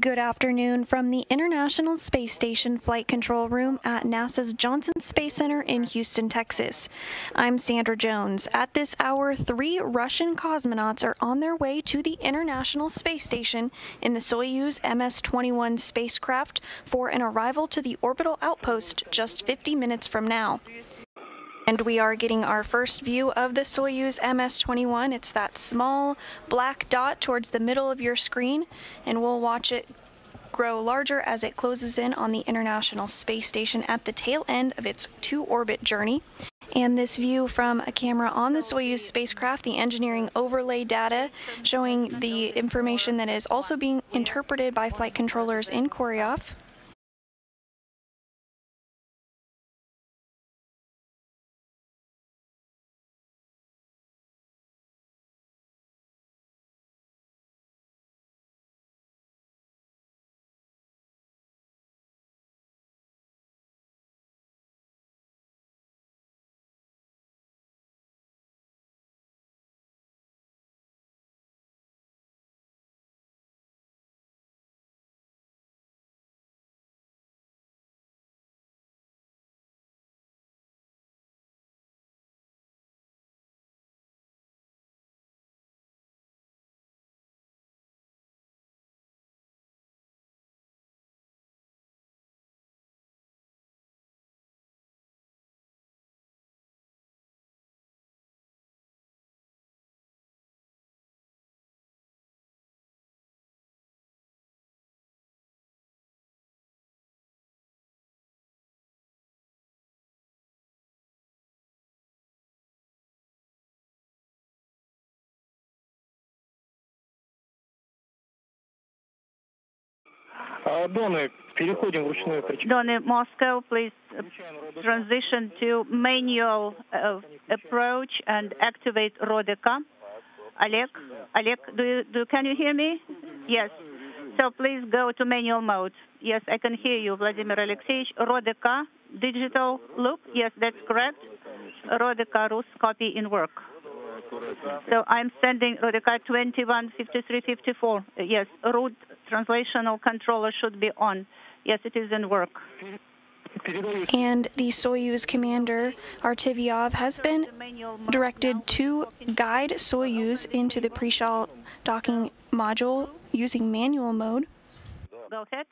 Good afternoon from the International Space Station Flight Control Room at NASA's Johnson Space Center in Houston, Texas. I'm Sandra Jones. At this hour, three Russian cosmonauts are on their way to the International Space Station in the Soyuz MS 21 spacecraft for an arrival to the orbital outpost just 50 minutes from now. And we are getting our first view of the Soyuz MS-21. It's that small black dot towards the middle of your screen, and we'll watch it grow larger as it closes in on the International Space Station at the tail end of its two-orbit journey. And this view from a camera on the Soyuz spacecraft, the engineering overlay data showing the information that is also being interpreted by flight controllers in Korolev. Donny Moscow, please uh, transition to manual uh, approach and activate Rodeka. Oleg, Oleg, do you, can you hear me? Yes. So please go to manual mode. Yes, I can hear you, Vladimir Alexeyevich. Rodeka, digital loop. Yes, that's correct. Rodeka Rus copy in work. So I'm sending Rodeka 215354. Yes, root translational controller should be on. Yes, it is in work. And the Soyuz commander, Artemyev, has been directed to guide Soyuz into the Prichal docking module using manual mode. Go ahead.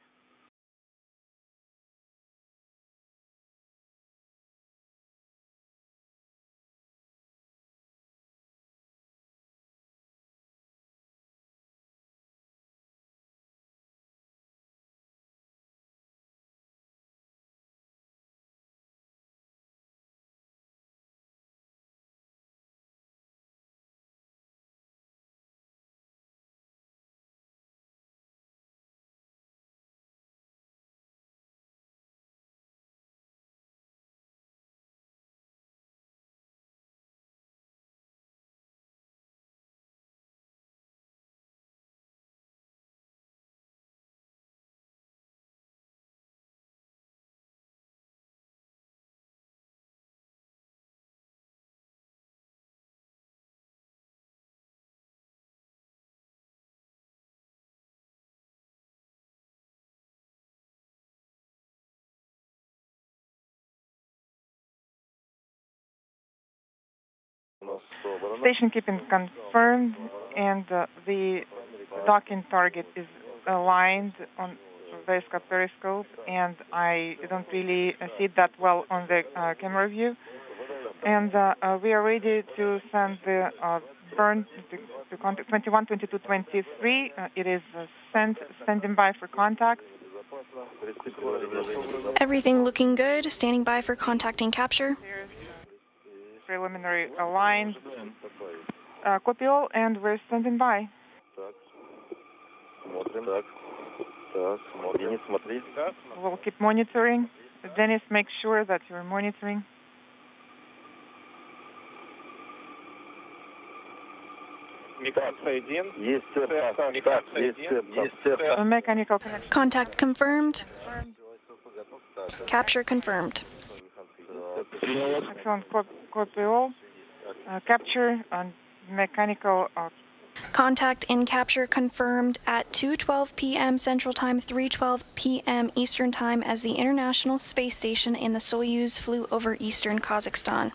Station keeping confirmed, and uh, the docking target is aligned on VSCOP periscope, and I don't really see that well on the uh, camera view. And uh, uh we are ready to send the uh, burn to, to contact 21, 22, 23. Uh, it is sent, standing by for contact. Everything looking good, standing by for contact and capture preliminary aligned. Uh, copy all, and we're standing by. We'll keep monitoring. Denis, make sure that you're monitoring. Mechanical connection. Contact confirmed. Capture confirmed. Excellent. Copy all. Uh, capture and mechanical uh, Contact in capture confirmed at 2:12 p.m. Central Time, 3:12 p.m. Eastern Time as the International Space Station in the Soyuz flew over eastern Kazakhstan.